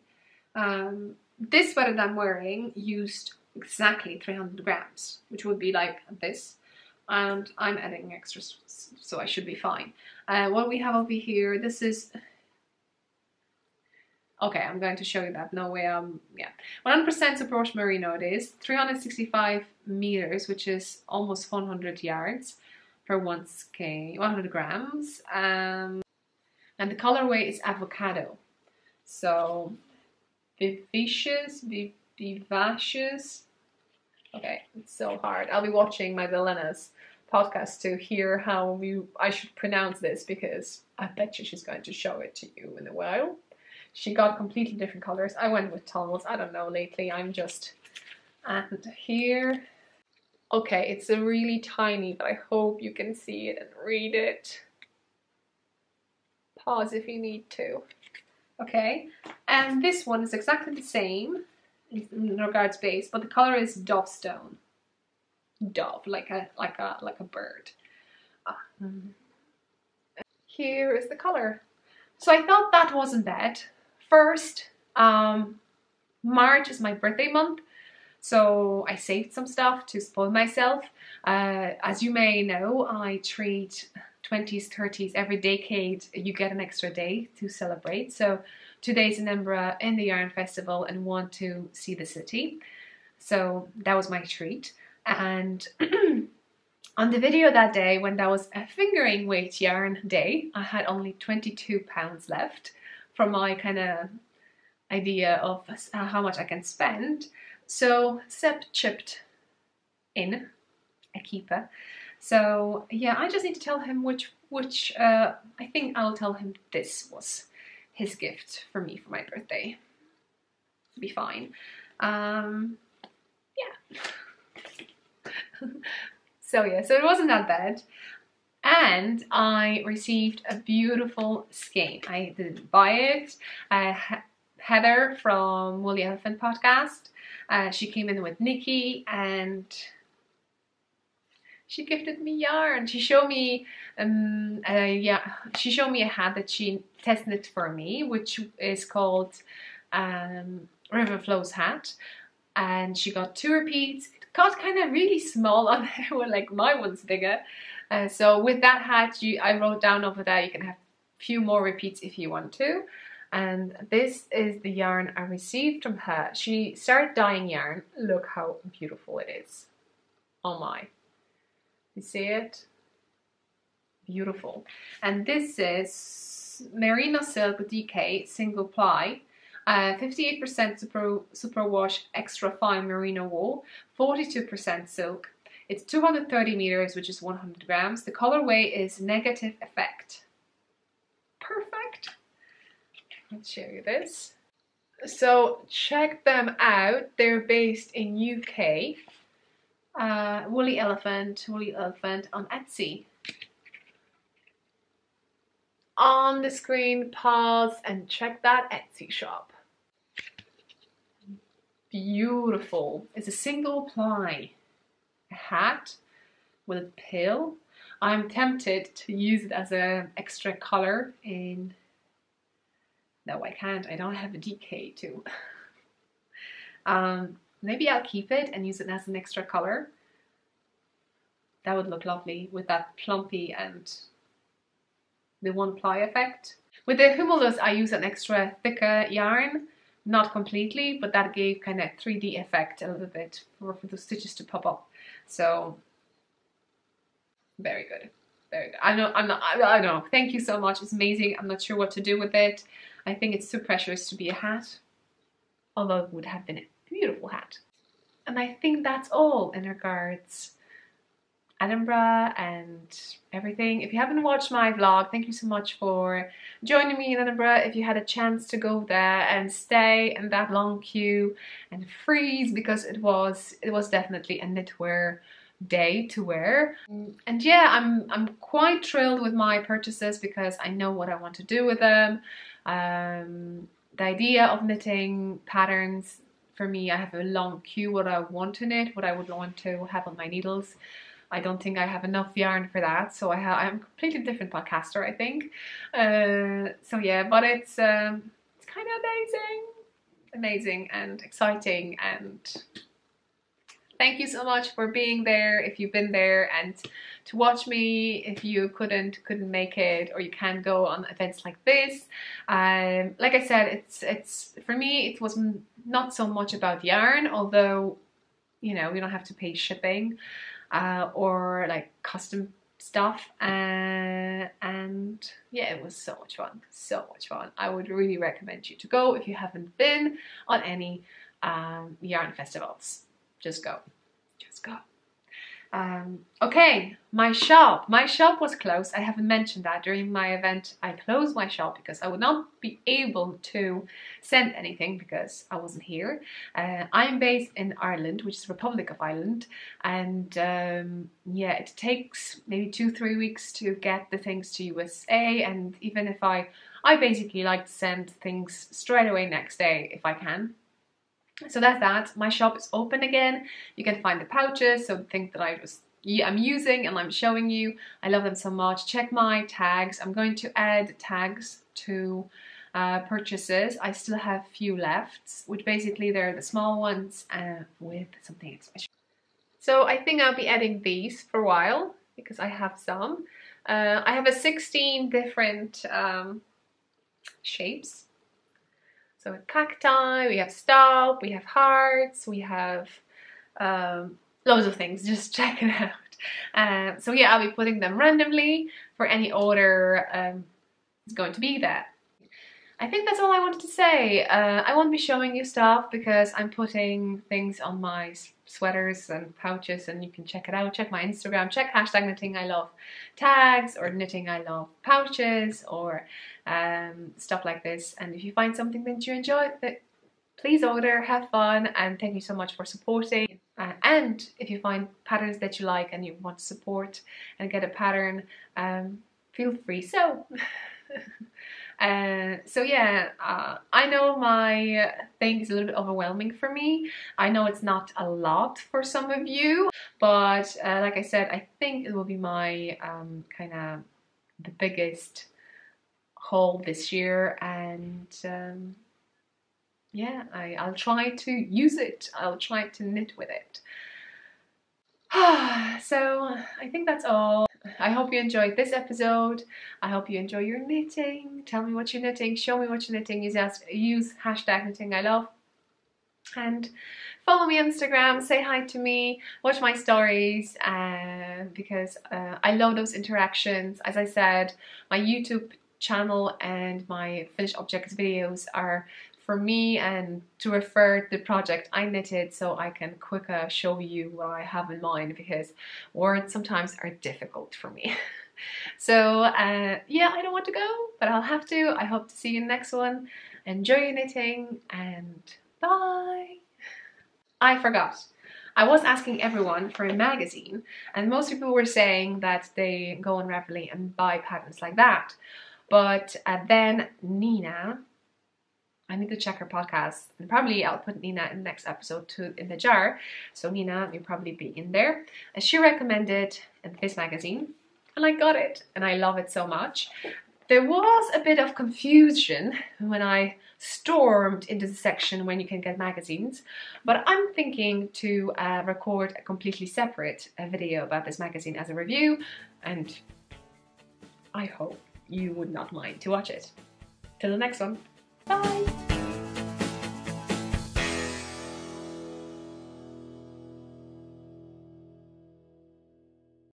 Um, this sweater that I'm wearing used exactly 300 grams, which would be like this. And I'm adding extras, so I should be fine. Uh, what we have over here, this is Okay, I'm going to show you that. No way, um, yeah. 100% Superwash Merino it is. 365 meters, which is almost 400 yards per 1k, 100 grams. Um, and the colorway is avocado. So, vivacious, vivacious. Okay, it's so hard. I'll be watching my Velena's podcast to hear how you, I should pronounce this because I bet you she's going to show it to you in a while. She got completely different colors. I went with tunnels. I don't know lately. I'm just... And here Okay, it's a really tiny, but I hope you can see it and read it. Pause if you need to. Okay, and this one is exactly the same in regards base, but the color is dove stone. Dove, like a like a like a bird. Um, here is the color. So I thought that wasn't bad. First, um, March is my birthday month, so I saved some stuff to spoil myself. Uh, as you may know, I treat 20s, 30s, every decade you get an extra day to celebrate. So two days in Edinburgh in the Yarn Festival and want to see the city. So that was my treat. And on the video that day, when that was a fingering weight yarn day, I had only 22 pounds left from my kind of idea of how much I can spend. So Seb chipped in a keeper. So yeah, I just need to tell him which which uh, I think I'll tell him this was his gift for me for my birthday. It'll Be fine. Um, yeah. so yeah, so it wasn't that bad. And I received a beautiful skein. I didn't buy it. Uh, Heather from Woolly Elephant podcast. Uh, she came in with Nikki and she gifted me yarn. She showed me, um, uh, yeah, she showed me a hat that she tested for me, which is called um, River Flows hat. And she got two repeats. It got kind of really small on there, like my one's bigger. Uh, so with that hat, you, I wrote down over there, you can have a few more repeats if you want to and this is the yarn I received from her. She started dyeing yarn. Look how beautiful it is. Oh my. You see it? Beautiful. And this is Merino Silk DK single ply. 58% uh, super, superwash extra fine merino wool, 42% silk. It's 230 meters, which is 100 grams. The colorway is negative effect. Perfect. Let's show you this. So check them out. They're based in UK. Uh, Woolly Elephant, Woolly Elephant on Etsy. On the screen, pause and check that Etsy shop. Beautiful. It's a single ply hat with a pill. I'm tempted to use it as an extra color in no, I can't. I don't have a DK too. um, maybe I'll keep it and use it as an extra color. That would look lovely with that plumpy and the one ply effect. With the Humulus, I use an extra thicker yarn, not completely, but that gave kind of 3D effect a little bit for, for the stitches to pop up. So, very good. Very good. I know, I'm not, I, I know. Thank you so much. It's amazing. I'm not sure what to do with it. I think it's too precious to be a hat, although it would have been beautiful hat. And I think that's all in regards Edinburgh and everything. If you haven't watched my vlog, thank you so much for joining me in Edinburgh. If you had a chance to go there and stay in that long queue and freeze because it was it was definitely a knitwear day to wear. And yeah, I'm I'm quite thrilled with my purchases because I know what I want to do with them. Um, the idea of knitting patterns for me, I have a long queue what I want in it, what I would want to have on my needles. I don't think I have enough yarn for that, so I I'm a completely different podcaster, I think. Uh, so yeah, but it's um, it's kind of amazing, amazing and exciting and thank you so much for being there if you've been there and to watch me if you couldn't couldn't make it or you can go on events like this um, like I said it's it's for me it was not so much about yarn although you know we don't have to pay shipping uh, or like custom stuff uh, and yeah it was so much fun so much fun I would really recommend you to go if you haven't been on any um, yarn festivals just go. Just go. Um, okay, my shop. My shop was closed. I haven't mentioned that during my event. I closed my shop because I would not be able to send anything because I wasn't here. Uh, I'm based in Ireland, which is Republic of Ireland, and um, yeah, it takes maybe two, three weeks to get the things to USA. And even if I, I basically like to send things straight away next day if I can. So that's that. My shop is open again. You can find the pouches, so things that I was I'm using and I'm showing you. I love them so much. Check my tags. I'm going to add tags to uh, purchases. I still have few left, which basically they're the small ones uh, with something special. So I think I'll be adding these for a while because I have some. Uh, I have a 16 different um, shapes so cacti, we have stop, we have hearts, we have um, loads of things. Just check it out. Um, so yeah, I'll be putting them randomly for any order um, is going to be there. I think that's all I wanted to say. Uh, I won't be showing you stuff because I'm putting things on my sweaters and pouches and you can check it out. Check my Instagram, check hashtag knitting I love tags or knitting I love pouches or um, stuff like this. And if you find something that you enjoy, that please order, have fun, and thank you so much for supporting. Uh, and if you find patterns that you like and you want to support and get a pattern, um, feel free. So. Uh, so yeah, uh, I know my thing is a little bit overwhelming for me. I know it's not a lot for some of you, but uh, like I said, I think it will be my um, kind of the biggest haul this year and um, yeah, I, I'll try to use it. I'll try to knit with it. so I think that's all. I hope you enjoyed this episode. I hope you enjoy your knitting. Tell me what you're knitting. Show me what you're knitting. Use, use hashtag knitting I love. And follow me on Instagram. Say hi to me. Watch my stories uh, because uh, I love those interactions. As I said, my YouTube channel and my finished objects videos are for me and to refer the project I knitted so I can quicker show you what I have in mind because words sometimes are difficult for me. so uh, yeah, I don't want to go, but I'll have to. I hope to see you in the next one. Enjoy your knitting and bye. I forgot. I was asking everyone for a magazine and most people were saying that they go on Ravelry and buy patterns like that. But uh, then Nina I need to check her podcast and probably I'll put Nina in the next episode too in the jar. So Nina, you'll probably be in there. And she recommended this magazine and I got it and I love it so much. There was a bit of confusion when I stormed into the section when you can get magazines, but I'm thinking to uh, record a completely separate uh, video about this magazine as a review and I hope you would not mind to watch it. Till the next one. Bye!